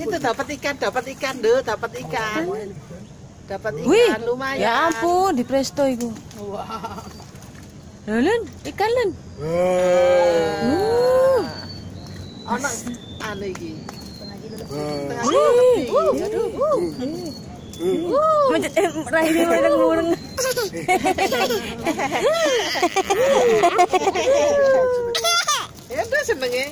Itu dapat ikan, dapat ikan deh, dapat ikan. Dapat Wih, ikan lumayan. ya ampun, di presto itu. Wah. Lun, ikan lun. Uh. Ono anu iki. Tengah Wih. lebih. Aduh. Macet, eh, rahimnya mulai ngurung. Ya ఏంటో సిమ్మంగి